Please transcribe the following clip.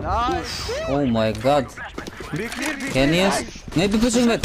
Nice. Oh my god. Can clear. Maybe pushing mid.